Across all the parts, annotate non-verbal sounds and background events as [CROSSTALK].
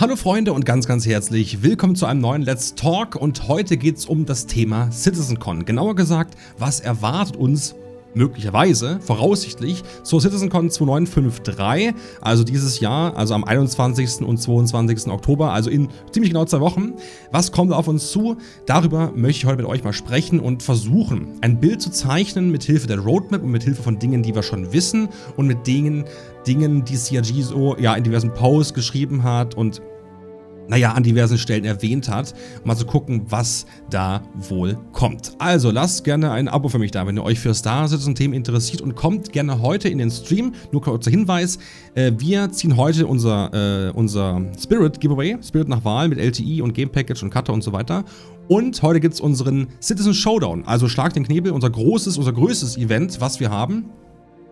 Hallo Freunde und ganz, ganz herzlich willkommen zu einem neuen Let's Talk und heute geht es um das Thema CitizenCon. Genauer gesagt, was erwartet uns möglicherweise, voraussichtlich, zur CitizenCon 2953, also dieses Jahr, also am 21. und 22. Oktober, also in ziemlich genau zwei Wochen. Was kommt auf uns zu? Darüber möchte ich heute mit euch mal sprechen und versuchen, ein Bild zu zeichnen mit Hilfe der Roadmap und mit Hilfe von Dingen, die wir schon wissen und mit Dingen, Dingen, die CRG so ja in diversen Posts geschrieben hat und naja, an diversen Stellen erwähnt hat, mal zu gucken, was da wohl kommt. Also lasst gerne ein Abo für mich da, wenn ihr euch für Star Citizen Themen interessiert und kommt gerne heute in den Stream. Nur kurzer Hinweis, äh, wir ziehen heute unser, äh, unser Spirit Giveaway, Spirit nach Wahl mit LTI und Game Package und Cutter und so weiter. Und heute gibt es unseren Citizen Showdown, also Schlag den Knebel, unser großes, unser größtes Event, was wir haben,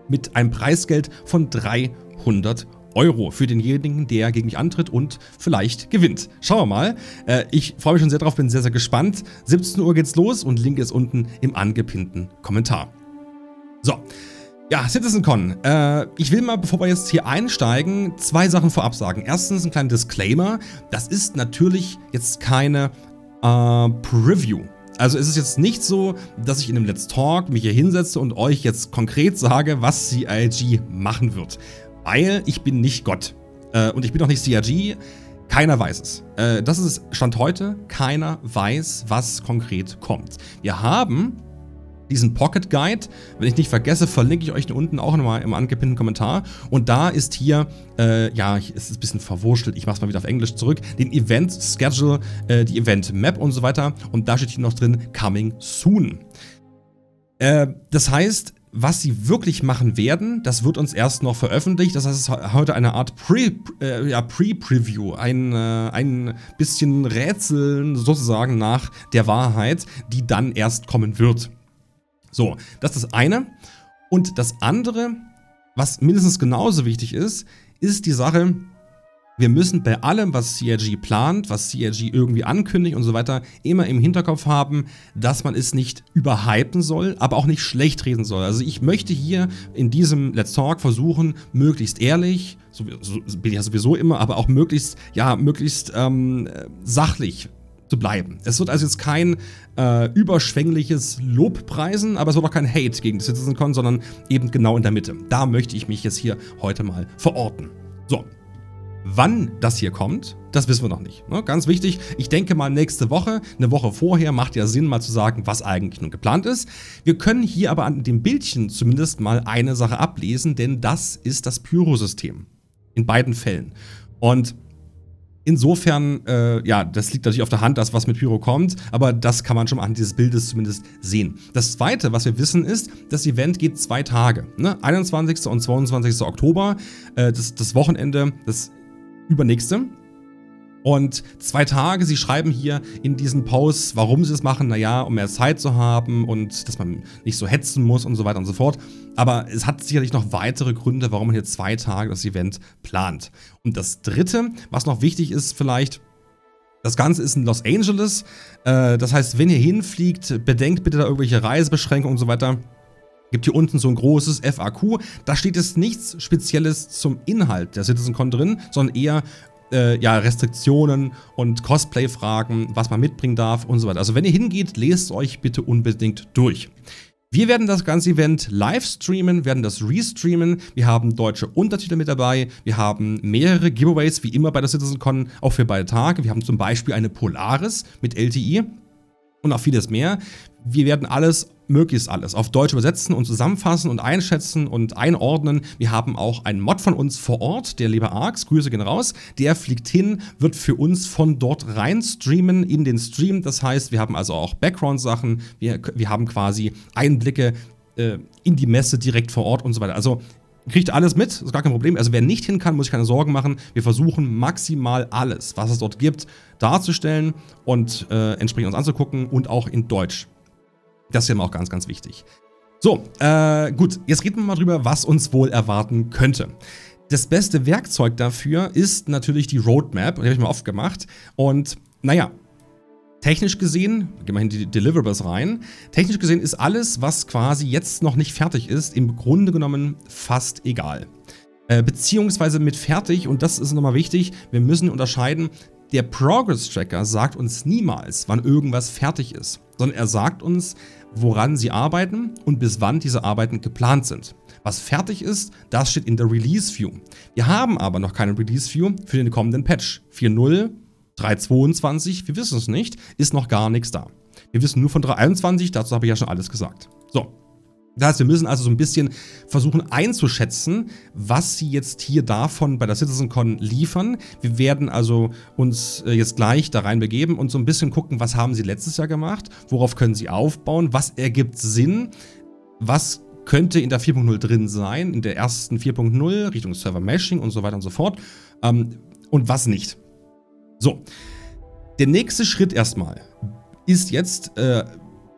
mit einem Preisgeld von 300 Euro. Euro für denjenigen, der gegen mich antritt und vielleicht gewinnt. Schauen wir mal. Äh, ich freue mich schon sehr drauf, bin sehr, sehr gespannt. 17 Uhr geht's los und Link ist unten im angepinnten Kommentar. So. Ja, CitizenCon. Äh, ich will mal, bevor wir jetzt hier einsteigen, zwei Sachen vorab sagen. Erstens ein kleiner Disclaimer. Das ist natürlich jetzt keine äh, Preview. Also es ist jetzt nicht so, dass ich in einem Let's Talk mich hier hinsetze und euch jetzt konkret sage, was CIG machen wird weil ich bin nicht Gott. Äh, und ich bin auch nicht CRG. Keiner weiß es. Äh, das ist Stand heute. Keiner weiß, was konkret kommt. Wir haben diesen Pocket Guide. Wenn ich nicht vergesse, verlinke ich euch unten auch nochmal im angepinnten Kommentar. Und da ist hier, äh, ja, es ist ein bisschen verwurschtelt, ich mache es mal wieder auf Englisch zurück, den Event Schedule, äh, die Event Map und so weiter. Und da steht hier noch drin, Coming Soon. Äh, das heißt, was sie wirklich machen werden, das wird uns erst noch veröffentlicht. Das heißt, es ist heute eine Art Pre-Preview, äh, ja, Pre ein, äh, ein bisschen Rätseln sozusagen nach der Wahrheit, die dann erst kommen wird. So, das ist das eine. Und das andere, was mindestens genauso wichtig ist, ist die Sache, wir müssen bei allem, was CRG plant, was CRG irgendwie ankündigt und so weiter, immer im Hinterkopf haben, dass man es nicht überhypen soll, aber auch nicht schlecht reden soll. Also ich möchte hier in diesem Let's Talk versuchen, möglichst ehrlich, so, so bin ich ja sowieso immer, aber auch möglichst, ja, möglichst ähm, sachlich zu bleiben. Es wird also jetzt kein äh, überschwängliches Lobpreisen, aber es wird auch kein Hate gegen CitizenCon, sondern eben genau in der Mitte. Da möchte ich mich jetzt hier heute mal verorten. So, Wann das hier kommt, das wissen wir noch nicht. Ne? Ganz wichtig, ich denke mal nächste Woche, eine Woche vorher macht ja Sinn, mal zu sagen, was eigentlich nun geplant ist. Wir können hier aber an dem Bildchen zumindest mal eine Sache ablesen, denn das ist das Pyro-System. In beiden Fällen. Und Insofern, äh, ja, das liegt natürlich auf der Hand, dass was mit Pyro kommt, aber das kann man schon an dieses Bildes zumindest sehen. Das zweite, was wir wissen, ist, das Event geht zwei Tage. Ne? 21. und 22. Oktober, äh, das, das Wochenende, das übernächste. Und zwei Tage, sie schreiben hier in diesen Posts, warum sie es machen, naja, um mehr Zeit zu haben und dass man nicht so hetzen muss und so weiter und so fort. Aber es hat sicherlich noch weitere Gründe, warum man hier zwei Tage das Event plant. Und das dritte, was noch wichtig ist vielleicht, das Ganze ist in Los Angeles. Äh, das heißt, wenn ihr hinfliegt, bedenkt bitte da irgendwelche Reisebeschränkungen und so weiter. Gibt hier unten so ein großes FAQ. Da steht jetzt nichts Spezielles zum Inhalt der CitizenCon drin, sondern eher äh, ja, Restriktionen und Cosplay-Fragen, was man mitbringen darf und so weiter. Also wenn ihr hingeht, lest euch bitte unbedingt durch. Wir werden das ganze Event live streamen, werden das restreamen. Wir haben deutsche Untertitel mit dabei. Wir haben mehrere Giveaways, wie immer bei der CitizenCon, auch für beide Tage. Wir haben zum Beispiel eine Polaris mit LTI und auch vieles mehr. Wir werden alles möglichst alles auf Deutsch übersetzen und zusammenfassen und einschätzen und einordnen. Wir haben auch einen Mod von uns vor Ort, der liebe Arx, Grüße gehen raus. Der fliegt hin, wird für uns von dort rein streamen in den Stream. Das heißt, wir haben also auch Background-Sachen, wir, wir haben quasi Einblicke äh, in die Messe direkt vor Ort und so weiter. Also kriegt alles mit, ist gar kein Problem. Also wer nicht hin kann, muss sich keine Sorgen machen. Wir versuchen maximal alles, was es dort gibt, darzustellen und äh, entsprechend uns anzugucken und auch in Deutsch. Das ist ja auch ganz, ganz wichtig. So, äh, gut, jetzt reden wir mal drüber, was uns wohl erwarten könnte. Das beste Werkzeug dafür ist natürlich die Roadmap, die habe ich mal oft gemacht. Und naja, technisch gesehen, gehen wir in die Deliverables rein, technisch gesehen ist alles, was quasi jetzt noch nicht fertig ist, im Grunde genommen fast egal. Äh, beziehungsweise mit fertig, und das ist nochmal wichtig, wir müssen unterscheiden, der Progress Tracker sagt uns niemals, wann irgendwas fertig ist, sondern er sagt uns, woran sie arbeiten und bis wann diese Arbeiten geplant sind. Was fertig ist, das steht in der Release View. Wir haben aber noch keine Release View für den kommenden Patch. 4.0, 3.22, wir wissen es nicht, ist noch gar nichts da. Wir wissen nur von 3.21, dazu habe ich ja schon alles gesagt. So, das heißt, wir müssen also so ein bisschen versuchen einzuschätzen, was sie jetzt hier davon bei der CitizenCon liefern. Wir werden also uns äh, jetzt gleich da rein begeben und so ein bisschen gucken, was haben sie letztes Jahr gemacht, worauf können sie aufbauen, was ergibt Sinn, was könnte in der 4.0 drin sein, in der ersten 4.0 Richtung Server Meshing und so weiter und so fort ähm, und was nicht. So, der nächste Schritt erstmal ist jetzt äh,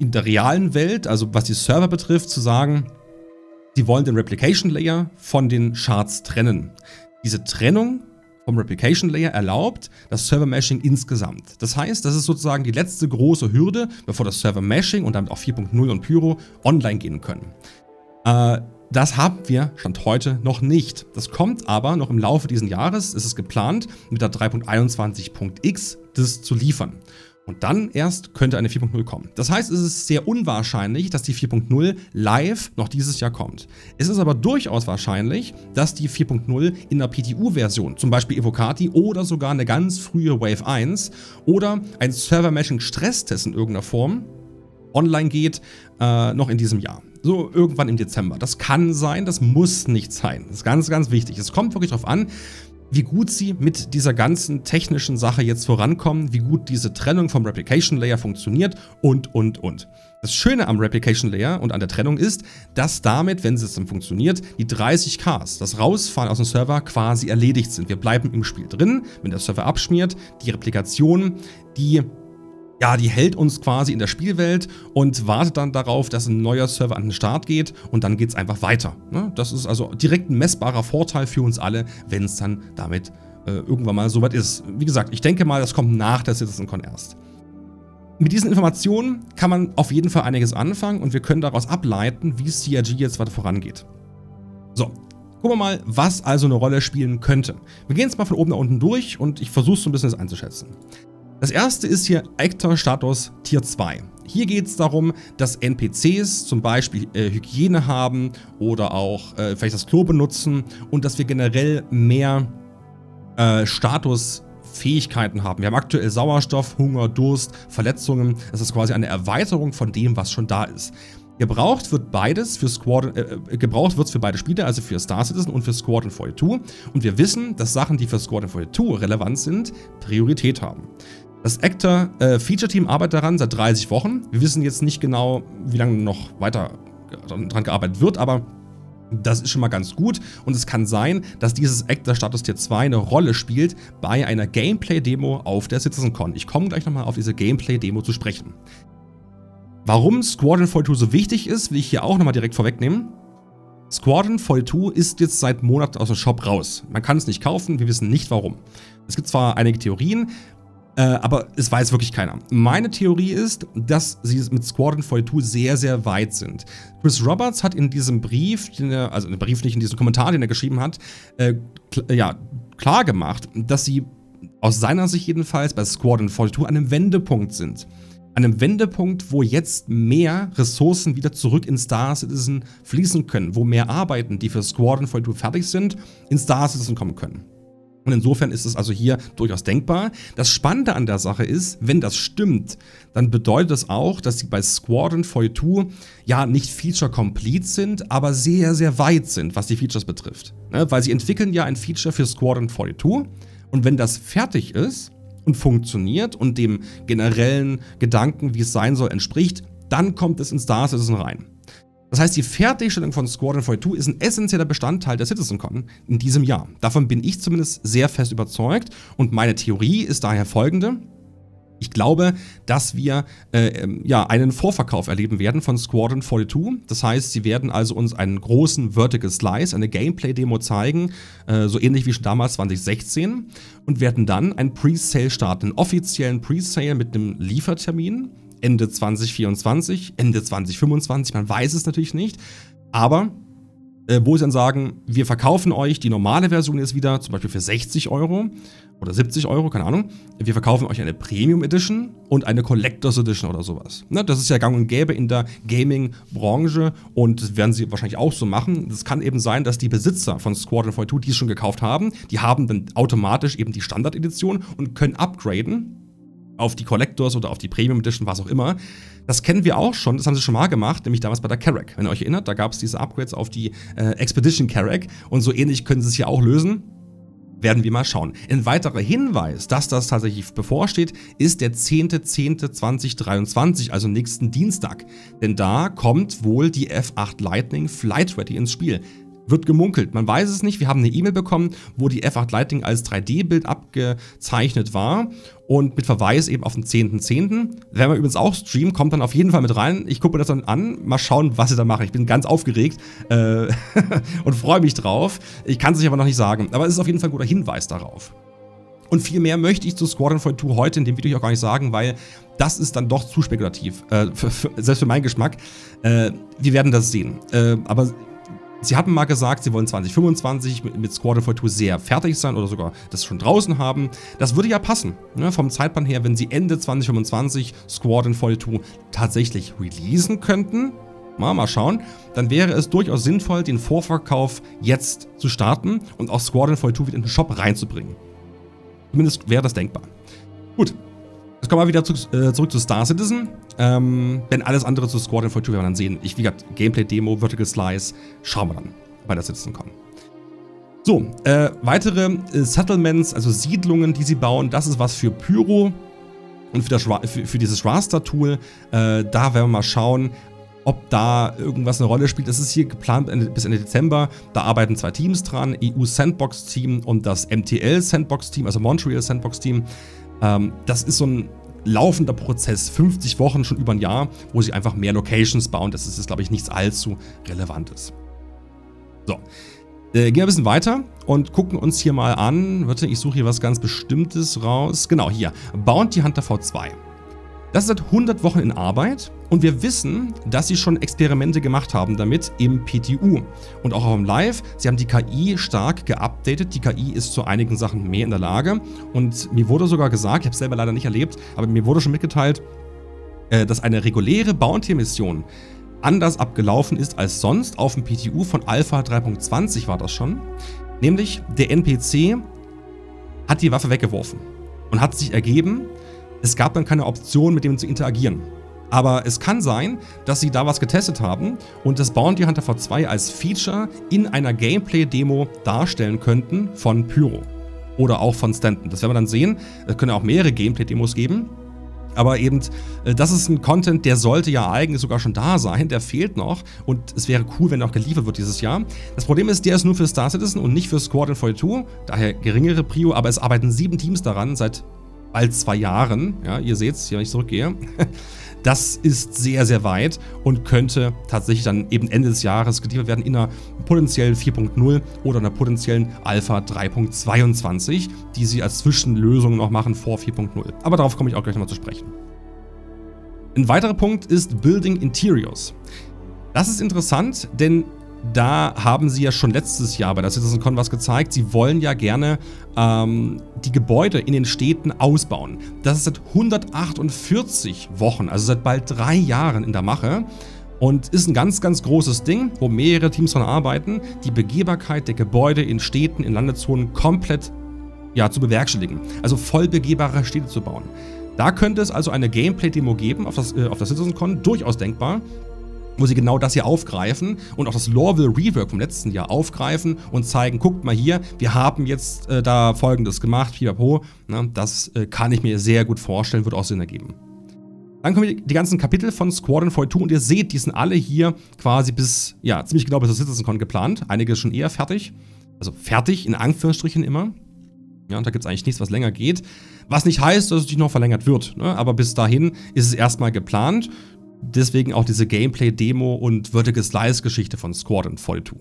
in der realen Welt, also was die Server betrifft, zu sagen, sie wollen den Replication Layer von den Shards trennen. Diese Trennung vom Replication Layer erlaubt das Server Meshing insgesamt. Das heißt, das ist sozusagen die letzte große Hürde, bevor das Server Meshing und damit auch 4.0 und Pyro online gehen können. Äh, das haben wir Stand heute noch nicht. Das kommt aber noch im Laufe dieses Jahres, ist es geplant, mit der 3.21.x das zu liefern. Und dann erst könnte eine 4.0 kommen. Das heißt, es ist sehr unwahrscheinlich, dass die 4.0 live noch dieses Jahr kommt. Es ist aber durchaus wahrscheinlich, dass die 4.0 in der PTU-Version, zum Beispiel Evocati oder sogar eine ganz frühe Wave 1 oder ein Server-Meshing-Stresstest in irgendeiner Form online geht, äh, noch in diesem Jahr. So irgendwann im Dezember. Das kann sein, das muss nicht sein. Das ist ganz, ganz wichtig. Es kommt wirklich darauf an, wie gut sie mit dieser ganzen technischen Sache jetzt vorankommen, wie gut diese Trennung vom Replication Layer funktioniert und, und, und. Das Schöne am Replication Layer und an der Trennung ist, dass damit, wenn es dann funktioniert, die 30Ks, das Rausfahren aus dem Server quasi erledigt sind. Wir bleiben im Spiel drin, wenn der Server abschmiert, die Replikation, die ja, die hält uns quasi in der Spielwelt und wartet dann darauf, dass ein neuer Server an den Start geht und dann geht es einfach weiter. Ne? Das ist also direkt ein messbarer Vorteil für uns alle, wenn es dann damit äh, irgendwann mal soweit ist. Wie gesagt, ich denke mal, das kommt nach der CitizenCon erst. Mit diesen Informationen kann man auf jeden Fall einiges anfangen und wir können daraus ableiten, wie CRG jetzt weiter vorangeht. So, gucken wir mal, was also eine Rolle spielen könnte. Wir gehen jetzt mal von oben nach unten durch und ich versuche so ein bisschen das einzuschätzen. Das erste ist hier Actor-Status Tier 2. Hier geht es darum, dass NPCs zum Beispiel äh, Hygiene haben oder auch äh, vielleicht das Klo benutzen und dass wir generell mehr äh, Statusfähigkeiten haben. Wir haben aktuell Sauerstoff, Hunger, Durst, Verletzungen. Das ist quasi eine Erweiterung von dem, was schon da ist. Gebraucht wird beides für Squadron, äh, äh gebraucht wird es für beide Spiele, also für Star Citizen und für Squadron 42. Und wir wissen, dass Sachen, die für Squadron 42 relevant sind, Priorität haben. Das Actor äh, Feature Team arbeitet daran seit 30 Wochen. Wir wissen jetzt nicht genau, wie lange noch weiter daran gearbeitet wird, aber das ist schon mal ganz gut und es kann sein, dass dieses Actor Status Tier 2 eine Rolle spielt bei einer Gameplay-Demo auf der CitizenCon. Ich komme gleich nochmal auf diese Gameplay-Demo zu sprechen. Warum Squadron 42 so wichtig ist, will ich hier auch nochmal direkt vorwegnehmen. Squadron 42 ist jetzt seit Monaten aus dem Shop raus. Man kann es nicht kaufen, wir wissen nicht warum. Es gibt zwar einige Theorien, äh, aber es weiß wirklich keiner. Meine Theorie ist, dass sie mit Squadron 42 sehr, sehr weit sind. Chris Roberts hat in diesem Brief, er, also in dem Brief nicht, in diesem Kommentar, den er geschrieben hat, äh, kl ja, klar gemacht, dass sie aus seiner Sicht jedenfalls bei Squadron 42 an einem Wendepunkt sind. An einem Wendepunkt, wo jetzt mehr Ressourcen wieder zurück in Star Citizen fließen können, wo mehr Arbeiten, die für Squadron 42 fertig sind, in Star Citizen kommen können. Und insofern ist es also hier durchaus denkbar. Das Spannende an der Sache ist, wenn das stimmt, dann bedeutet das auch, dass sie bei Squadron 42 ja nicht feature-complete sind, aber sehr, sehr weit sind, was die Features betrifft. Ne? Weil sie entwickeln ja ein Feature für Squadron 42 und wenn das fertig ist und funktioniert und dem generellen Gedanken, wie es sein soll, entspricht, dann kommt es in Star Citizen rein. Das heißt, die Fertigstellung von Squadron 42 ist ein essentieller Bestandteil der CitizenCon in diesem Jahr. Davon bin ich zumindest sehr fest überzeugt und meine Theorie ist daher folgende. Ich glaube, dass wir äh, ähm, ja, einen Vorverkauf erleben werden von Squadron 42. Das heißt, sie werden also uns einen großen Vertical Slice, eine Gameplay-Demo zeigen, äh, so ähnlich wie schon damals 2016, und werden dann einen Pre-Sale starten, einen offiziellen Pre-Sale mit einem Liefertermin Ende 2024, Ende 2025, man weiß es natürlich nicht. Aber äh, wo sie dann sagen, wir verkaufen euch die normale Version jetzt wieder, zum Beispiel für 60 Euro oder 70 Euro, keine Ahnung. Wir verkaufen euch eine Premium Edition und eine Collectors Edition oder sowas. Ne, das ist ja gang und gäbe in der Gaming-Branche und das werden sie wahrscheinlich auch so machen. Es kann eben sein, dass die Besitzer von Squadron 42, die es schon gekauft haben, die haben dann automatisch eben die Standard-Edition und können upgraden auf die Collectors oder auf die Premium Edition, was auch immer. Das kennen wir auch schon, das haben sie schon mal gemacht, nämlich damals bei der Carrack. Wenn ihr euch erinnert, da gab es diese Upgrades auf die äh, Expedition Carrack und so ähnlich können sie es hier auch lösen. Werden wir mal schauen. Ein weiterer Hinweis, dass das tatsächlich bevorsteht, ist der 10.10.2023, also nächsten Dienstag. Denn da kommt wohl die F8 Lightning Flight Ready ins Spiel wird gemunkelt. Man weiß es nicht. Wir haben eine E-Mail bekommen, wo die F8 Lightning als 3D-Bild abgezeichnet war und mit Verweis eben auf den 10.10. .10. Werden wir übrigens auch streamen, kommt dann auf jeden Fall mit rein. Ich gucke mir das dann an, mal schauen, was sie da machen. Ich bin ganz aufgeregt äh, [LAUGHS] und freue mich drauf. Ich kann es euch aber noch nicht sagen, aber es ist auf jeden Fall ein guter Hinweis darauf. Und viel mehr möchte ich zu Squadron 42 heute in dem Video auch gar nicht sagen, weil das ist dann doch zu spekulativ. Äh, für, für, selbst für meinen Geschmack. Äh, wir werden das sehen. Äh, aber Sie hatten mal gesagt, sie wollen 2025 mit, mit Squadron 42 sehr fertig sein oder sogar das schon draußen haben. Das würde ja passen. Ne? Vom Zeitplan her, wenn sie Ende 2025 Squadron 42 tatsächlich releasen könnten, mal, mal schauen, dann wäre es durchaus sinnvoll, den Vorverkauf jetzt zu starten und auch Squadron 42 wieder in den Shop reinzubringen. Zumindest wäre das denkbar. Gut, Jetzt kommen wir wieder zu, äh, zurück zu Star Citizen. Ähm, wenn alles andere zu Squadron 42 werden wir dann sehen. Ich, wie gesagt, Gameplay-Demo, Vertical Slice, schauen wir dann bei der Citizen kommen. So, äh, weitere äh, Settlements, also Siedlungen, die sie bauen, das ist was für Pyro und für, das, für, für dieses Raster-Tool. Äh, da werden wir mal schauen, ob da irgendwas eine Rolle spielt. Das ist hier geplant bis Ende Dezember. Da arbeiten zwei Teams dran, EU Sandbox Team und das MTL Sandbox Team, also Montreal Sandbox Team. Ähm, das ist so ein laufender Prozess, 50 Wochen, schon über ein Jahr, wo sie einfach mehr Locations bauen. Das ist jetzt, glaube ich, nichts allzu Relevantes. So, äh, gehen wir ein bisschen weiter und gucken uns hier mal an. Warte, ich suche hier was ganz Bestimmtes raus. Genau, hier. Bounty Hunter V2. Das ist seit 100 Wochen in Arbeit und wir wissen, dass sie schon Experimente gemacht haben damit im PTU und auch auf dem Live. Sie haben die KI stark geupdatet. Die KI ist zu einigen Sachen mehr in der Lage und mir wurde sogar gesagt, ich habe es selber leider nicht erlebt, aber mir wurde schon mitgeteilt, äh, dass eine reguläre Bounty-Mission anders abgelaufen ist als sonst. Auf dem PTU von Alpha 3.20 war das schon. Nämlich der NPC hat die Waffe weggeworfen und hat sich ergeben, es gab dann keine Option, mit dem zu interagieren. Aber es kann sein, dass sie da was getestet haben und das Bounty Hunter V2 als Feature in einer Gameplay-Demo darstellen könnten von Pyro. Oder auch von Stanton. Das werden wir dann sehen. Es können auch mehrere Gameplay-Demos geben. Aber eben, äh, das ist ein Content, der sollte ja eigentlich sogar schon da sein, der fehlt noch und es wäre cool, wenn er auch geliefert wird dieses Jahr. Das Problem ist, der ist nur für Star Citizen und nicht für Squadron 42, daher geringere Prio, aber es arbeiten sieben Teams daran seit bald zwei Jahren. Ja, ihr seht es, wenn ich zurückgehe. Das ist sehr, sehr weit und könnte tatsächlich dann eben Ende des Jahres geliefert werden in einer potenziellen 4.0 oder einer potenziellen Alpha 3.22, die sie als Zwischenlösung noch machen vor 4.0. Aber darauf komme ich auch gleich nochmal zu sprechen. Ein weiterer Punkt ist Building Interiors. Das ist interessant, denn da haben sie ja schon letztes Jahr bei der CitizenCon was gezeigt. Sie wollen ja gerne ähm, die Gebäude in den Städten ausbauen. Das ist seit 148 Wochen, also seit bald drei Jahren in der Mache. Und ist ein ganz, ganz großes Ding, wo mehrere Teams dran arbeiten, die Begehbarkeit der Gebäude in Städten, in Landezonen komplett ja, zu bewerkstelligen. Also voll begehbare Städte zu bauen. Da könnte es also eine Gameplay-Demo geben auf, das, äh, auf der CitizenCon, durchaus denkbar wo sie genau das hier aufgreifen und auch das Lorville Rework vom letzten Jahr aufgreifen und zeigen, guckt mal hier, wir haben jetzt äh, da folgendes gemacht, pipapo. Ne, das äh, kann ich mir sehr gut vorstellen, wird auch Sinn ergeben. Dann kommen die ganzen Kapitel von Squadron 42 und ihr seht, die sind alle hier quasi bis, ja, ziemlich genau bis zur CitizenCon geplant. Einige schon eher fertig. Also fertig, in Anführungsstrichen immer. Ja, und da gibt es eigentlich nichts, was länger geht. Was nicht heißt, dass es nicht noch verlängert wird. Ne? Aber bis dahin ist es erstmal geplant. Deswegen auch diese Gameplay-Demo und Vertical Slice-Geschichte von Squadron 42.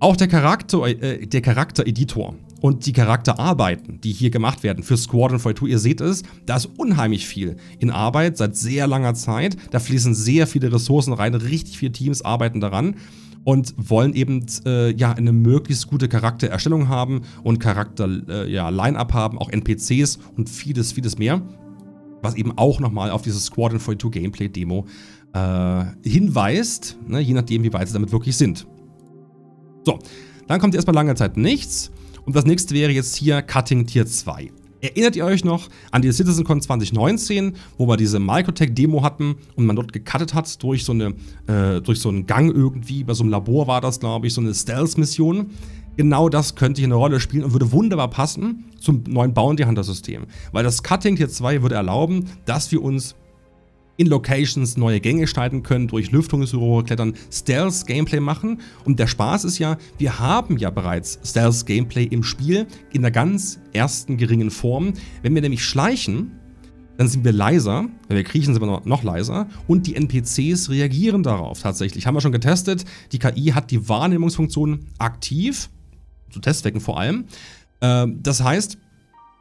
Auch der Charakter, äh, der Charaktereditor und die Charakterarbeiten, die hier gemacht werden für Squadron 42, ihr seht es, da ist unheimlich viel in Arbeit seit sehr langer Zeit. Da fließen sehr viele Ressourcen rein, richtig viele Teams arbeiten daran. und wollen eben äh, ja eine möglichst gute Charaktererstellung haben und Charakter äh, ja, Line-up haben, auch NPCs und vieles, vieles mehr. Was eben auch nochmal auf dieses Squadron 42 Gameplay Demo äh, hinweist, ne, je nachdem, wie weit sie damit wirklich sind. So, dann kommt erstmal lange Zeit nichts. Und das nächste wäre jetzt hier Cutting Tier 2. Erinnert ihr euch noch an die CitizenCon 2019, wo wir diese Microtech-Demo hatten und man dort gecuttet hat durch so, eine, äh, durch so einen Gang irgendwie, bei so einem Labor war das, glaube ich, so eine Stealth-Mission. Genau das könnte hier eine Rolle spielen und würde wunderbar passen zum neuen Bounty Hunter System. Weil das Cutting Tier 2 würde erlauben, dass wir uns in Locations neue Gänge gestalten können, durch Lüftungsrohre klettern, Stealth-Gameplay machen. Und der Spaß ist ja, wir haben ja bereits Stealth-Gameplay im Spiel in der ganz ersten geringen Form. Wenn wir nämlich schleichen, dann sind wir leiser, wenn wir kriechen, sind wir noch leiser und die NPCs reagieren darauf tatsächlich. Haben wir schon getestet, die KI hat die Wahrnehmungsfunktion aktiv, zu Testzwecken vor allem. Ähm, das heißt,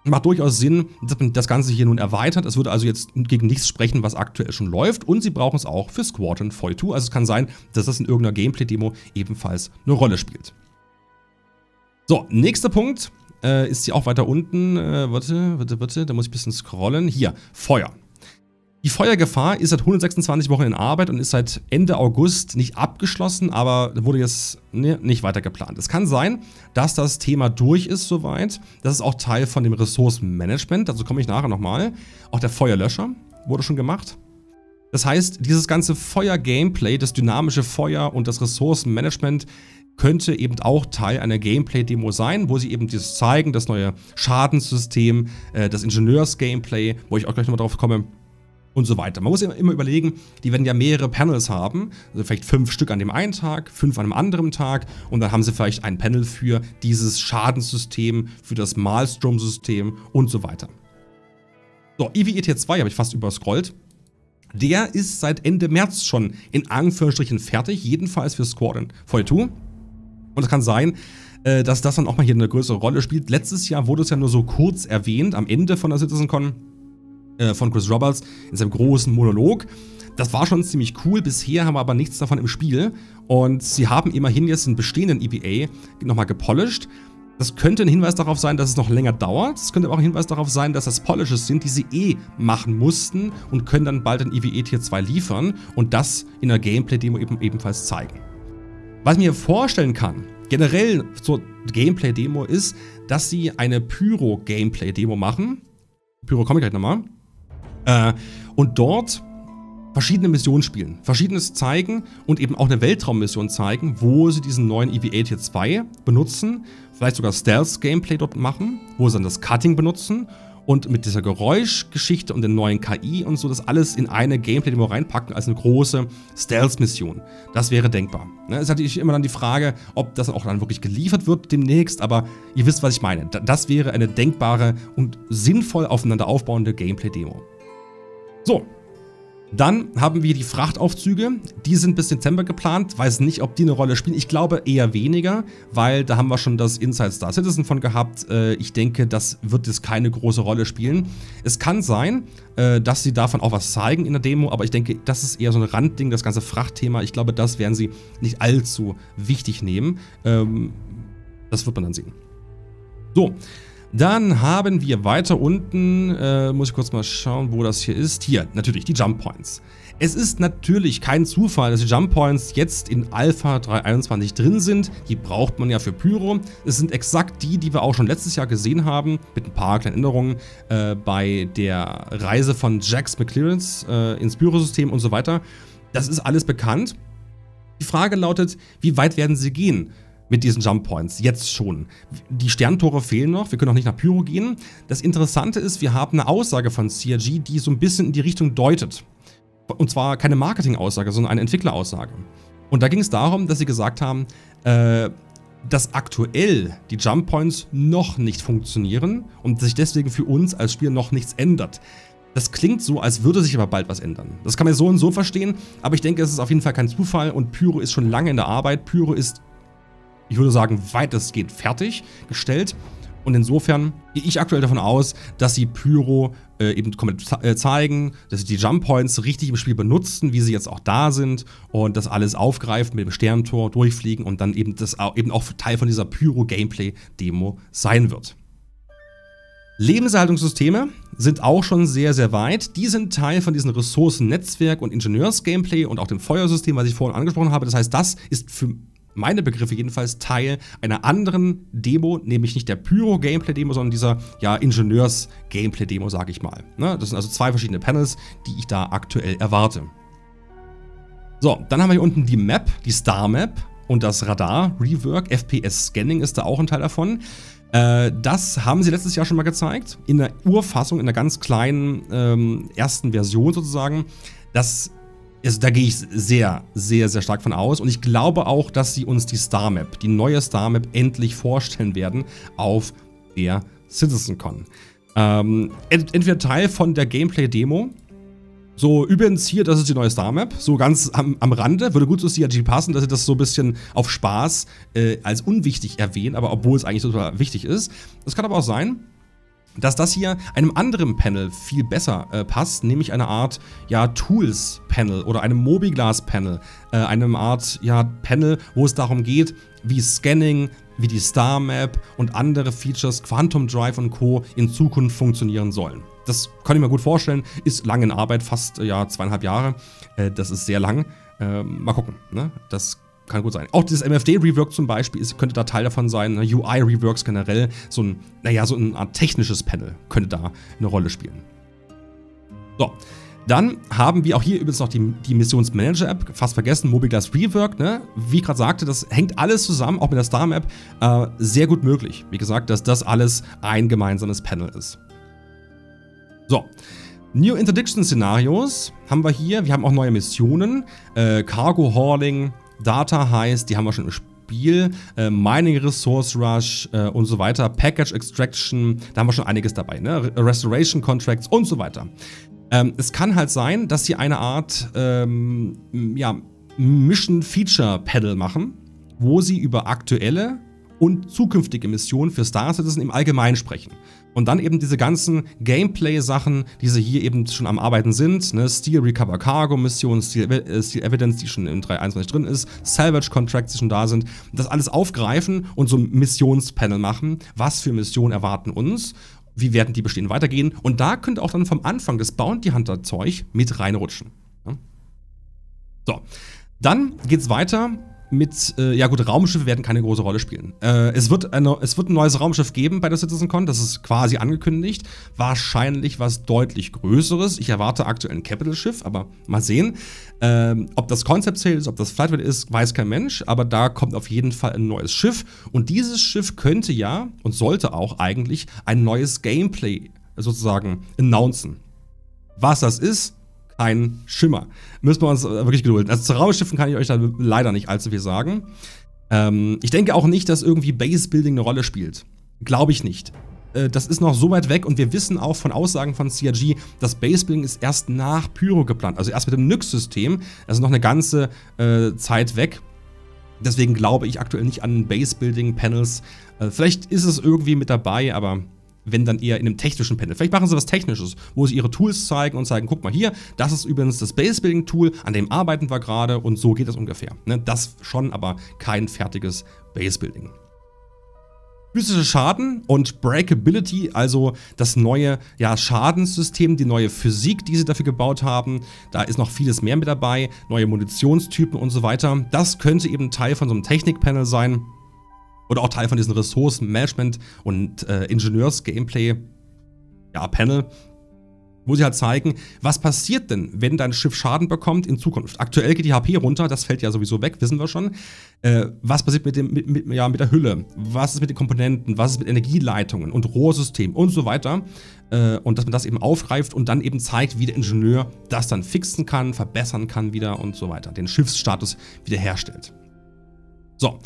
Macht durchaus Sinn, dass man das Ganze hier nun erweitert. Es würde also jetzt gegen nichts sprechen, was aktuell schon läuft. Und sie brauchen es auch für Squadron 42. Also es kann sein, dass das in irgendeiner Gameplay-Demo ebenfalls eine Rolle spielt. So, nächster Punkt äh, ist hier auch weiter unten. Äh, warte, warte, warte, da muss ich ein bisschen scrollen. Hier, Feuer. Die Feuergefahr ist seit 126 Wochen in Arbeit und ist seit Ende August nicht abgeschlossen, aber wurde jetzt ne, nicht weiter geplant. Es kann sein, dass das Thema durch ist soweit. Das ist auch Teil von dem Ressourcenmanagement, dazu komme ich nachher nochmal. Auch der Feuerlöscher wurde schon gemacht. Das heißt, dieses ganze Feuer-Gameplay, das dynamische Feuer und das Ressourcenmanagement könnte eben auch Teil einer Gameplay-Demo sein, wo sie eben dieses zeigen, das neue Schadenssystem, äh, das Ingenieurs-Gameplay, wo ich auch gleich nochmal drauf komme, und so weiter. Man muss immer überlegen, die werden ja mehrere Panels haben, also vielleicht fünf Stück an dem einen Tag, fünf an einem anderen Tag und dann haben sie vielleicht ein Panel für dieses Schadenssystem, für das Maelstrom-System und so weiter. So, EVE Tier 2 habe ich fast überscrollt. Der ist seit Ende März schon in Anführungsstrichen fertig, jedenfalls für Squadron 42. Und es kann sein, äh, dass das dann auch mal hier eine größere Rolle spielt. Letztes Jahr wurde es ja nur so kurz erwähnt, am Ende von der CitizenCon äh, von Chris Roberts in seinem großen Monolog. Das war schon ziemlich cool. Bisher haben wir aber nichts davon im Spiel. Und sie haben immerhin jetzt den bestehenden EVA nochmal gepolished. Das könnte ein Hinweis darauf sein, dass es noch länger dauert. Es könnte aber auch ein Hinweis darauf sein, dass das Polishes sind, die sie eh machen mussten und können dann bald ein EVE Tier 2 liefern und das in der Gameplay-Demo eben ebenfalls zeigen. Was ich mir vorstellen kann, generell zur Gameplay-Demo ist, dass sie eine Pyro-Gameplay-Demo machen. Pyro komme ich gleich nochmal. Äh, und dort verschiedene Missionen spielen, verschiedenes zeigen und eben auch eine Weltraummission zeigen, wo sie diesen neuen EVA Tier 2 benutzen, vielleicht sogar Stealth-Gameplay dort machen, wo sie dann das Cutting benutzen und mit dieser Geräuschgeschichte und der neuen KI und so das alles in eine Gameplay-Demo reinpacken als eine große Stealth-Mission. Das wäre denkbar. Ne, es ist natürlich immer dann die Frage, ob das auch dann wirklich geliefert wird demnächst, aber ihr wisst, was ich meine. Das wäre eine denkbare und sinnvoll aufeinander aufbauende Gameplay-Demo. So, dann haben wir die Frachtaufzüge. Die sind bis Dezember geplant. Weiß nicht, ob die eine Rolle spielen. Ich glaube eher weniger, weil da haben wir schon das Inside Star Citizen von gehabt. Äh, ich denke, das wird jetzt keine große Rolle spielen. Es kann sein, äh, dass sie davon auch was zeigen in der Demo, aber ich denke, das ist eher so ein Randding, das ganze Frachtthema. Ich glaube, das werden sie nicht allzu wichtig nehmen. Ähm, das wird man dann sehen. So, dann haben wir weiter unten, äh, muss ich kurz mal schauen, wo das hier ist. Hier, natürlich, die Jump Points. Es ist natürlich kein Zufall, dass die Jump Points jetzt in Alpha 3.21 drin sind. Die braucht man ja für Pyro. Es sind exakt die, die wir auch schon letztes Jahr gesehen haben, mit ein paar kleinen Änderungen äh, bei der Reise von Jax McClearance äh, ins Pyro-System und so weiter. Das ist alles bekannt. Die Frage lautet, wie weit werden sie gehen? Mit diesen Jump Points, jetzt schon. Die Sterntore fehlen noch, wir können auch nicht nach Pyro gehen. Das Interessante ist, wir haben eine Aussage von CRG, die so ein bisschen in die Richtung deutet. Und zwar keine Marketing-Aussage, sondern eine Entwickleraussage. Und da ging es darum, dass sie gesagt haben, äh, dass aktuell die Jump Points noch nicht funktionieren und sich deswegen für uns als Spieler noch nichts ändert. Das klingt so, als würde sich aber bald was ändern. Das kann man so und so verstehen, aber ich denke, es ist auf jeden Fall kein Zufall und Pyro ist schon lange in der Arbeit. Pyro ist ich würde sagen, weitestgehend fertig gestellt. Und insofern gehe ich aktuell davon aus, dass sie Pyro äh, eben komplett äh, zeigen, dass sie die Jump Points richtig im Spiel benutzen, wie sie jetzt auch da sind und das alles aufgreifen, mit dem Sterntor durchfliegen und dann eben das auch, eben auch Teil von dieser Pyro-Gameplay-Demo sein wird. Lebenserhaltungssysteme sind auch schon sehr, sehr weit. Die sind Teil von diesem Ressourcen-Netzwerk und Ingenieurs-Gameplay und auch dem Feuersystem, was ich vorhin angesprochen habe. Das heißt, das ist für meine Begriffe jedenfalls Teil einer anderen Demo, nämlich nicht der Pyro-Gameplay-Demo, sondern dieser ja, Ingenieurs-Gameplay-Demo, sage ich mal. Ne? Das sind also zwei verschiedene Panels, die ich da aktuell erwarte. So, dann haben wir hier unten die Map, die Star Map und das Radar Rework. FPS Scanning ist da auch ein Teil davon. Äh, das haben sie letztes Jahr schon mal gezeigt, in der Urfassung, in der ganz kleinen ähm, ersten Version sozusagen. Das also da gehe ich sehr, sehr, sehr stark von aus. Und ich glaube auch, dass sie uns die Star Map, die neue Star Map, endlich vorstellen werden auf der CitizenCon. Ähm, entweder Teil von der Gameplay-Demo. So, übrigens hier, das ist die neue Star Map. So ganz am, am Rande. Würde gut zu CRG passen, dass sie das so ein bisschen auf Spaß äh, als unwichtig erwähnen, aber obwohl es eigentlich total wichtig ist. Das kann aber auch sein, dass das hier einem anderen Panel viel besser äh, passt, nämlich eine Art ja, Tools-Panel oder einem Mobiglas-Panel, äh, einem Art ja, Panel, wo es darum geht, wie Scanning, wie die Star Map und andere Features, Quantum Drive und Co. in Zukunft funktionieren sollen. Das kann ich mir gut vorstellen, ist lange in Arbeit, fast ja, zweieinhalb Jahre. Äh, das ist sehr lang. Äh, mal gucken. Ne? Das kann gut sein. Auch dieses MFD-Rework zum Beispiel ist, könnte da Teil davon sein. Ne? UI-Reworks generell, so ein, naja, so eine Art technisches Panel könnte da eine Rolle spielen. So. Dann haben wir auch hier übrigens noch die, die Missionsmanager-App, fast vergessen, Mobigas Rework. Ne? Wie ich gerade sagte, das hängt alles zusammen, auch mit der Star-Map, äh, sehr gut möglich. Wie gesagt, dass das alles ein gemeinsames Panel ist. So, New Interdiction Szenarios haben wir hier. Wir haben auch neue Missionen. Äh, Cargo Hauling, Data heißt, die haben wir schon im Spiel, äh, Mining Resource Rush äh, und so weiter, Package Extraction, da haben wir schon einiges dabei, ne? Restoration Contracts und so weiter. Ähm, es kann halt sein, dass sie eine Art ähm, ja, Mission Feature Pedal machen, wo sie über aktuelle und zukünftige Missionen für Star Citizen im Allgemeinen sprechen. Und dann eben diese ganzen Gameplay-Sachen, die sie hier eben schon am Arbeiten sind, ne? Steel Recover Cargo Mission, Steel, äh, Steel Evidence, die schon in 3.21 drin ist, Salvage Contracts, die schon da sind, das alles aufgreifen und so ein Missionspanel machen. Was für Missionen erwarten uns? Wie werden die bestehen weitergehen? Und da könnte auch dann vom Anfang das Bounty Hunter Zeug mit reinrutschen. Ja? So. Dann geht's weiter mit, äh, ja gut, Raumschiffe werden keine große Rolle spielen. Äh, es, wird eine, es wird ein neues Raumschiff geben bei der CitizenCon, das ist quasi angekündigt. Wahrscheinlich was deutlich Größeres. Ich erwarte aktuell ein Capital-Schiff, aber mal sehen. Ähm, ob das Concept Sale ist, ob das Flightway ist, weiß kein Mensch, aber da kommt auf jeden Fall ein neues Schiff. Und dieses Schiff könnte ja und sollte auch eigentlich ein neues Gameplay sozusagen announcen. Was das ist, ein Schimmer. Müssen wir uns wirklich gedulden. Also zu Raumschiffen kann ich euch da leider nicht allzu viel sagen. Ähm, ich denke auch nicht, dass irgendwie Base-Building eine Rolle spielt. Glaube ich nicht. Äh, das ist noch so weit weg und wir wissen auch von Aussagen von CRG, das Base-Building ist erst nach Pyro geplant. Also erst mit dem Nyx-System. Also noch eine ganze äh, Zeit weg. Deswegen glaube ich aktuell nicht an Base-Building-Panels. Äh, vielleicht ist es irgendwie mit dabei, aber wenn dann eher in einem technischen Panel. Vielleicht machen sie was Technisches, wo sie ihre Tools zeigen und zeigen, guck mal hier, das ist übrigens das Base-Building-Tool, an dem arbeiten wir gerade und so geht es ungefähr. Ne? Das schon, aber kein fertiges Base-Building. Physische Schaden und Breakability, also das neue ja, Schadenssystem, die neue Physik, die sie dafür gebaut haben. Da ist noch vieles mehr mit dabei, neue Munitionstypen und so weiter. Das könnte eben Teil von so einem Technikpanel sein oder auch Teil von diesen Ressourcenmanagement und äh, Ingenieurs-Gameplay ja, wo sie halt zeigen, was passiert denn, wenn dein Schiff Schaden bekommt in Zukunft. Aktuell geht die HP runter, das fällt ja sowieso weg, wissen wir schon. Äh, was passiert mit, dem, mit, mit, ja, mit der Hülle? Was ist mit den Komponenten? Was ist mit Energieleitungen und Rohrsystemen und so weiter? Äh, und dass man das eben aufgreift und dann eben zeigt, wie der Ingenieur das dann fixen kann, verbessern kann wieder und so weiter. Den Schiffsstatus wiederherstellt. So,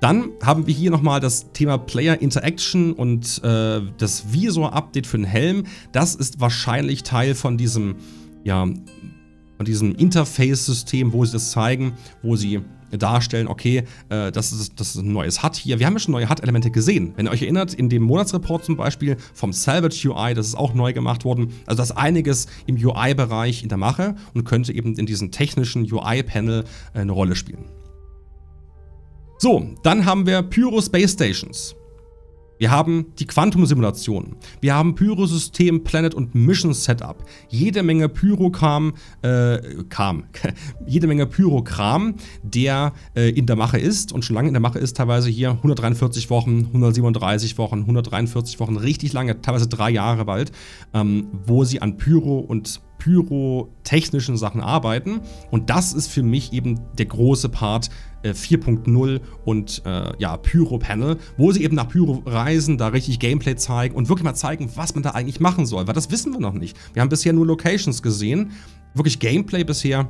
dann haben wir hier nochmal das Thema Player Interaction und äh, das Visor-Update für den Helm. Das ist wahrscheinlich Teil von diesem, ja, von diesem Interface-System, wo sie das zeigen, wo sie darstellen, okay, äh, das, ist, das ist ein neues HUD hier. Wir haben ja schon neue HUD-Elemente gesehen. Wenn ihr euch erinnert, in dem Monatsreport zum Beispiel vom Salvage UI, das ist auch neu gemacht worden. Also das einiges im UI-Bereich in der Mache und könnte eben in diesem technischen UI-Panel äh, eine Rolle spielen. So, dann haben wir Pyro Space Stations. Wir haben die Quantum-Simulation. Wir haben Pyro-System, Planet und Mission-Setup. Jede Menge Pyro-Kram, äh, kam, [LAUGHS] jede Menge Pyro-Kram, der äh, in der Mache ist und schon lange in der Mache ist, teilweise hier 143 Wochen, 137 Wochen, 143 Wochen, richtig lange, teilweise drei Jahre bald, ähm, wo sie an Pyro und pyrotechnischen Sachen arbeiten. Und das ist für mich eben der große Part äh, 4.0 und äh, ja, Pyro-Panel, wo sie eben nach Pyro reisen, da richtig Gameplay zeigen und wirklich mal zeigen, was man da eigentlich machen soll. Weil das wissen wir noch nicht. Wir haben bisher nur Locations gesehen. Wirklich Gameplay bisher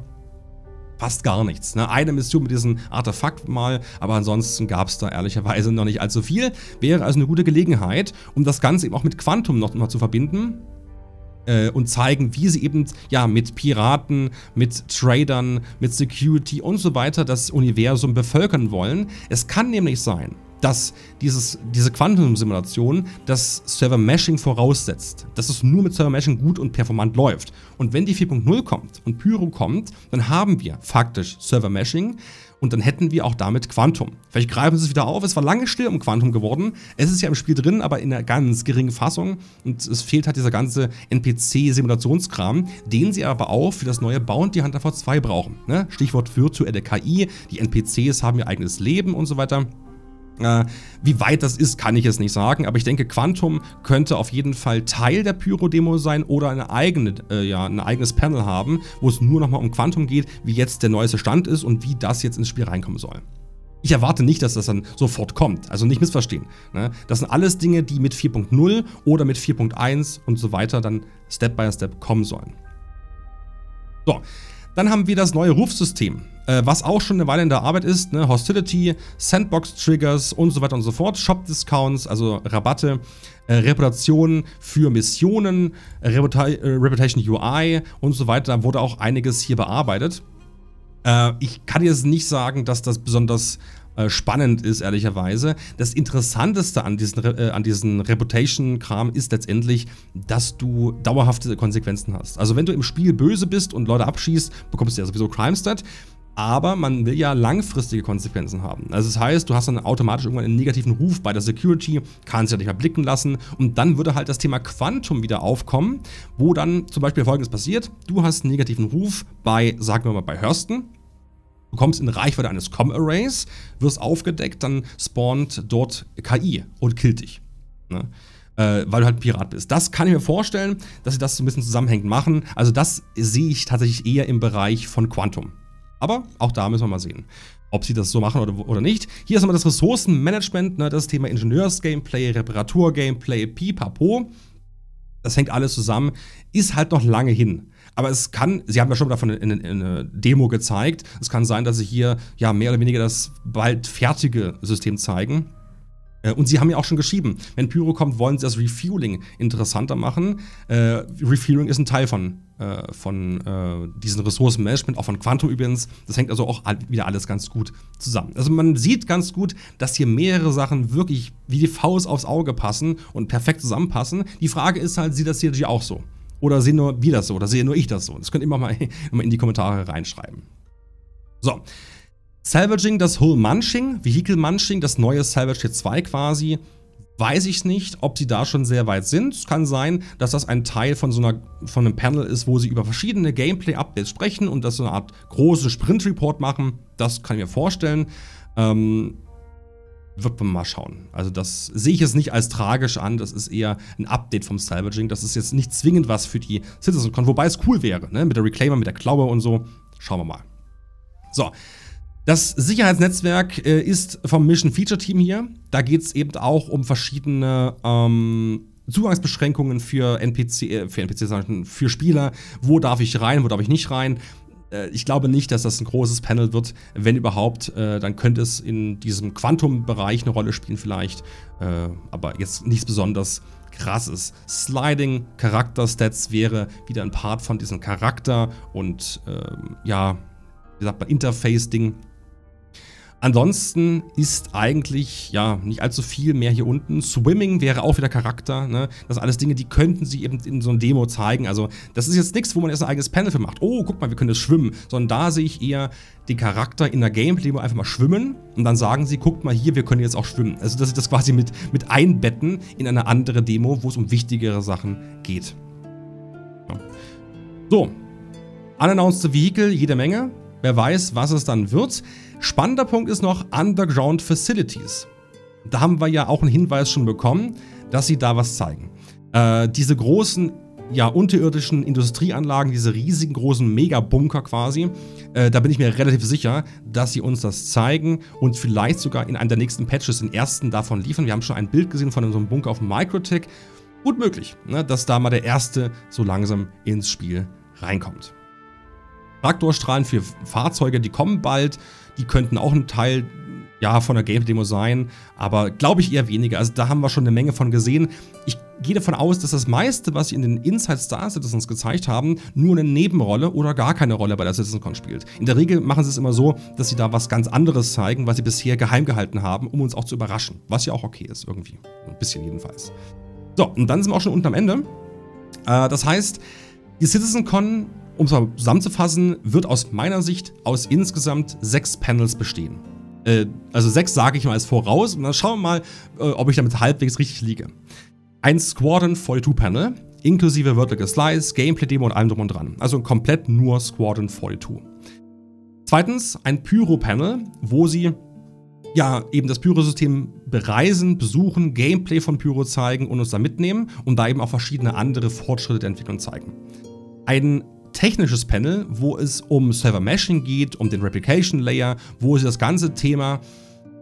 fast gar nichts. Ne? Eine Mission mit diesem Artefakt mal, aber ansonsten gab es da ehrlicherweise noch nicht allzu viel. Wäre also eine gute Gelegenheit, um das Ganze eben auch mit Quantum noch mal zu verbinden äh, und zeigen, wie sie eben ja mit Piraten, mit Tradern, mit Security und so weiter das Universum bevölkern wollen. Es kann nämlich sein, dass dieses, diese Quantum-Simulation das Server-Meshing voraussetzt, dass es nur mit Server-Meshing gut und performant läuft. Und wenn die 4.0 kommt und Pyro kommt, dann haben wir faktisch Server-Meshing, und dann hätten wir auch damit Quantum. Vielleicht greifen sie es wieder auf. Es war lange still um Quantum geworden. Es ist ja im Spiel drin, aber in einer ganz geringen Fassung. Und es fehlt halt dieser ganze NPC-Simulationskram, den sie aber auch für das neue Bounty Hunter V2 brauchen. Ne? Stichwort virtuelle KI. Die NPCs haben ihr eigenes Leben und so weiter. Äh, wie weit das ist, kann ich jetzt nicht sagen, aber ich denke, Quantum könnte auf jeden Fall Teil der Pyro-Demo sein oder eine eigene, äh, ja, ein eigenes Panel haben, wo es nur nochmal um Quantum geht, wie jetzt der neueste Stand ist und wie das jetzt ins Spiel reinkommen soll. Ich erwarte nicht, dass das dann sofort kommt, also nicht missverstehen. Ne? Das sind alles Dinge, die mit 4.0 oder mit 4.1 und so weiter dann Step by Step kommen sollen. So, dann haben wir das neue Rufsystem, äh, was auch schon eine Weile in der Arbeit ist. Ne? Hostility, Sandbox-Triggers und so weiter und so fort. Shop-Discounts, also Rabatte, äh, Reputation für Missionen, Reputa äh, Reputation UI und so weiter. Da wurde auch einiges hier bearbeitet. Äh, ich kann jetzt nicht sagen, dass das besonders äh, spannend ist, ehrlicherweise. Das Interessanteste an diesen, äh, diesen Reputation-Kram ist letztendlich, dass du dauerhafte Konsequenzen hast. Also wenn du im Spiel böse bist und Leute abschießt, bekommst du ja sowieso Crime-Stat. Aber man will ja langfristige Konsequenzen haben. Also das heißt, du hast dann automatisch irgendwann einen negativen Ruf bei der Security, kannst ja nicht mehr blicken lassen und dann würde halt das Thema Quantum wieder aufkommen, wo dann zum Beispiel folgendes passiert. Du hast einen negativen Ruf bei, sagen wir mal, bei Hursten Kommst in Reichweite eines Com-Arrays, wirst aufgedeckt, dann spawnt dort KI und killt dich. Ne? Äh, weil du halt ein Pirat bist. Das kann ich mir vorstellen, dass sie das so ein bisschen zusammenhängend machen. Also das sehe ich tatsächlich eher im Bereich von Quantum. Aber auch da müssen wir mal sehen, ob sie das so machen oder, oder nicht. Hier ist nochmal das Ressourcenmanagement, ne, das Thema Ingenieurs-Gameplay, Reparatur-Gameplay, pipapo. Das hängt alles zusammen, ist halt noch lange hin. Aber es kann, Sie haben ja schon davon in, in, in einer Demo gezeigt, es kann sein, dass Sie hier ja mehr oder weniger das bald fertige System zeigen. Äh, und sie haben ja auch schon geschrieben, wenn Pyro kommt, wollen sie das Refueling interessanter machen. Äh, Refueling ist ein Teil von, äh, von äh, diesem Ressourcenmanagement, auch von Quantum übrigens. Das hängt also auch wieder alles ganz gut zusammen. Also man sieht ganz gut, dass hier mehrere Sachen wirklich wie die Faust aufs Auge passen und perfekt zusammenpassen. Die Frage ist halt, sieht das hier auch so? Oder sehen nur wir das so? Oder sehe nur ich das so? Das könnt ihr immer mal, [LAUGHS] in die Kommentare reinschreiben. So. Salvaging das Hull Munching, Vehicle Munching, das neue Salvage 2 quasi. Weiß ich nicht, ob sie da schon sehr weit sind. Es kann sein, dass das ein Teil von so einer, von einem Panel ist, wo sie über verschiedene Gameplay-Updates sprechen und das so eine Art große Sprint-Report machen. Das kann ich mir vorstellen. Ähm, wird man mal schauen. Also das sehe ich jetzt nicht als tragisch an, das ist eher ein Update vom Salvaging. Das ist jetzt nicht zwingend was für die CitizenCon, wobei es cool wäre, ne? mit der Reclaimer, mit der Klaue und so. Schauen wir mal. So, das Sicherheitsnetzwerk äh, ist vom Mission Feature Team hier. Da geht es eben auch um verschiedene ähm, Zugangsbeschränkungen für NPC, äh, für NPC, für Spieler. Wo darf ich rein, wo darf ich nicht rein? Äh, ich glaube nicht, dass das ein großes Panel wird. Wenn überhaupt, äh, dann könnte es in diesem Quantum-Bereich eine Rolle spielen vielleicht. Äh, aber jetzt nichts besonders krasses. Sliding Charakter-Stats wäre wieder ein Part von diesem Charakter und ähm, ja, wie sagt man, Interface-Ding. Ansonsten ist eigentlich ja nicht allzu viel mehr hier unten. Swimming wäre auch wieder Charakter. Ne? Das sind alles Dinge, die könnten sie eben in so einer Demo zeigen. Also das ist jetzt nichts, wo man erst ein eigenes Panel für macht. Oh, guck mal, wir können das schwimmen. Sondern da sehe ich eher den Charakter in der Gameplay-Demo einfach mal schwimmen und dann sagen sie, guckt mal hier, wir können jetzt auch schwimmen. Also dass sie das quasi mit, mit einbetten in eine andere Demo, wo es um wichtigere Sachen geht. Ja. So, unannounced Vehicle, jede Menge. Wer weiß, was es dann wird. Spannender Punkt ist noch Underground Facilities. Da haben wir ja auch einen Hinweis schon bekommen, dass sie da was zeigen. Äh, diese großen, ja, unterirdischen Industrieanlagen, diese riesigen großen Megabunker quasi, äh, da bin ich mir relativ sicher, dass sie uns das zeigen und vielleicht sogar in einem der nächsten Patches den ersten davon liefern. Wir haben schon ein Bild gesehen von einem Bunker auf Microtech. Gut möglich, ne, dass da mal der erste so langsam ins Spiel reinkommt. Traktorstrahlen für Fahrzeuge, die kommen bald. Die könnten auch ein Teil ja, von der Game-Demo sein, aber glaube ich eher weniger. Also da haben wir schon eine Menge von gesehen. Ich gehe davon aus, dass das meiste, was sie in den Inside Star Citizens gezeigt haben, nur eine Nebenrolle oder gar keine Rolle bei der CitizenCon spielt. In der Regel machen sie es immer so, dass sie da was ganz anderes zeigen, was sie bisher geheim gehalten haben, um uns auch zu überraschen. Was ja auch okay ist, irgendwie. Ein bisschen jedenfalls. So, und dann sind wir auch schon unten am Ende. Äh, das heißt, die CitizenCon um zusammenzufassen, wird aus meiner Sicht aus insgesamt sechs Panels bestehen. Äh, also sechs sage ich mal als voraus und dann schauen wir mal, äh, ob ich damit halbwegs richtig liege. Ein Squadron 42 Panel, inklusive Vertical Slice, Gameplay-Demo und allem drum und dran. Also komplett nur Squadron 42. Zweitens ein Pyro-Panel, wo sie ja, eben das Pyro-System bereisen, besuchen, Gameplay von Pyro zeigen und uns da mitnehmen und da eben auch verschiedene andere Fortschritte der Entwicklung zeigen. Ein technisches Panel, wo es um Server Meshing geht, um den Replication Layer, wo sie das ganze Thema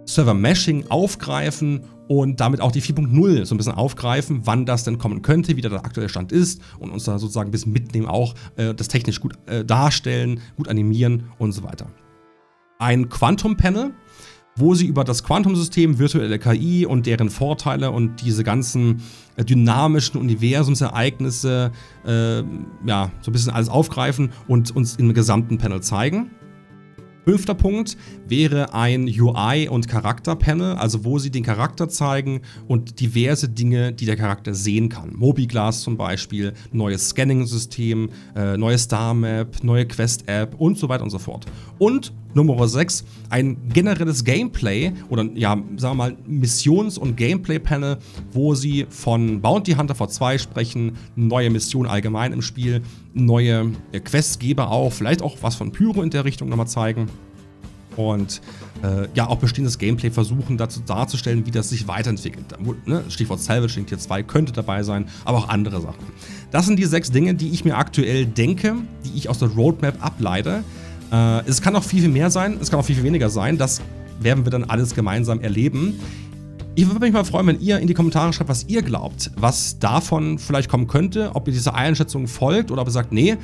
Server Meshing aufgreifen und damit auch die 4.0 so ein bisschen aufgreifen, wann das denn kommen könnte, wie der aktuelle Stand ist und uns da sozusagen ein bisschen mitnehmen, auch äh, das technisch gut äh, darstellen, gut animieren und so weiter. Ein Quantum Panel, wo sie über das Quantumsystem, virtuelle KI und deren Vorteile und diese ganzen äh, dynamischen Universumsereignisse äh, ja, so ein bisschen alles aufgreifen und uns im gesamten Panel zeigen. Fünfter Punkt wäre ein UI- und Charakterpanel, also wo sie den Charakter zeigen und diverse Dinge, die der Charakter sehen kann. Mobiglass zum Beispiel, neues Scanning-System, äh, neue Star-Map, neue Quest-App und so weiter und so fort. Und Nummer 6, ein generelles Gameplay oder ja, sagen wir mal Missions- und Gameplay-Panel, wo sie von Bounty Hunter V2 sprechen, neue Missionen allgemein im Spiel, neue äh, Questgeber auch, vielleicht auch was von Pyro in der Richtung nochmal zeigen. Und äh, ja, auch bestehendes Gameplay versuchen dazu darzustellen, wie das sich weiterentwickelt. Ne? Stichwort Salvage Link Tier 2 könnte dabei sein, aber auch andere Sachen. Das sind die sechs Dinge, die ich mir aktuell denke, die ich aus der Roadmap ableite. Äh, es kann auch viel, viel mehr sein, es kann auch viel, viel weniger sein. Das werden wir dann alles gemeinsam erleben. Ich würde mich mal freuen, wenn ihr in die Kommentare schreibt, was ihr glaubt, was davon vielleicht kommen könnte, ob ihr dieser Einschätzung folgt oder ob ihr sagt, nee,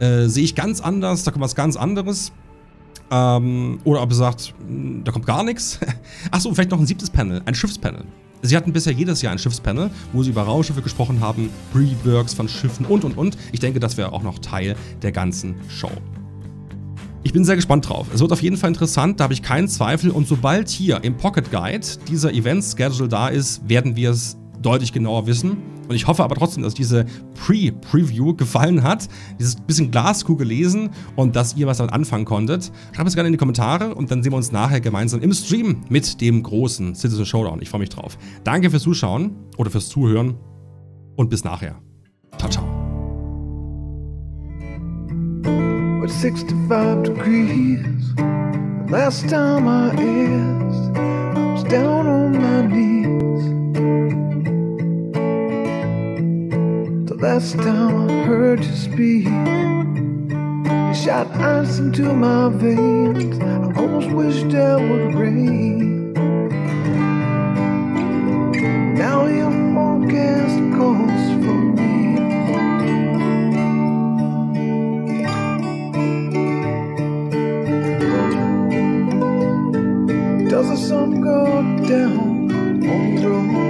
äh, sehe ich ganz anders, da kommt was ganz anderes. Ähm, oder ob ihr sagt, hm, da kommt gar nichts. [LAUGHS] Achso, vielleicht noch ein siebtes Panel, ein Schiffspanel. Sie hatten bisher jedes Jahr ein Schiffspanel, wo sie über Raumschiffe gesprochen haben, Reworks von Schiffen und und und. Ich denke, das wäre auch noch Teil der ganzen Show. Ich bin sehr gespannt drauf. Es wird auf jeden Fall interessant, da habe ich keinen Zweifel. Und sobald hier im Pocket Guide dieser Event-Schedule da ist, werden wir es deutlich genauer wissen. Und ich hoffe aber trotzdem, dass diese Pre-Preview gefallen hat, dieses bisschen Glaskugel gelesen und dass ihr was damit anfangen konntet. Schreibt es gerne in die Kommentare und dann sehen wir uns nachher gemeinsam im Stream mit dem großen Citizen Showdown. Ich freue mich drauf. Danke fürs Zuschauen oder fürs Zuhören und bis nachher. Ciao, ciao. But 65 degrees. The last time I asked, I was down on my knees. The last time I heard you speak, you shot ice into my veins. I almost wished it would rain. down on your